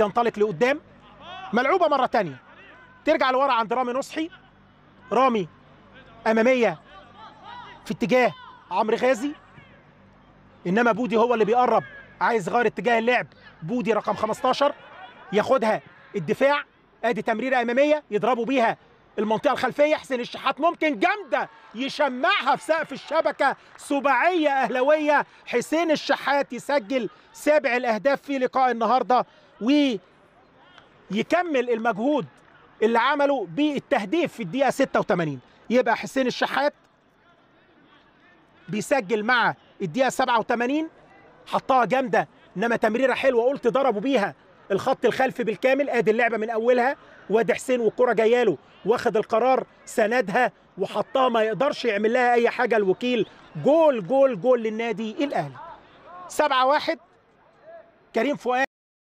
ينطلق لقدام. ملعوبة مرة تانية. ترجع لورا عند رامي نصحي. رامي أمامية في اتجاه عمرو غازي. إنما بودي هو اللي بيقرب. عايز يغير اتجاه اللعب. بودي رقم 15 ياخدها الدفاع. أدي تمريرة أمامية. يضربوا بيها المنطقة الخلفية. حسين الشحات ممكن جامدة. يشمعها في سقف الشبكة. سباعيه أهلاوية. حسين الشحات يسجل سابع الأهداف في لقاء النهارده. ويكمل المجهود اللي عمله بالتهديف في الدقيقة 86 يبقى حسين الشحات بيسجل مع الدقيقة 87 حطها جامدة إنما تمريرة حلوة قلت ضربوا بيها الخط الخلفي بالكامل. أدي اللعبة من أولها. وادي حسين والكرة جاية له. واخد القرار سندها وحطها. ما يقدرش يعمل لها أي حاجة. الوكيل جول جول جول للنادي الأهلي. 7 1 كريم فؤاد.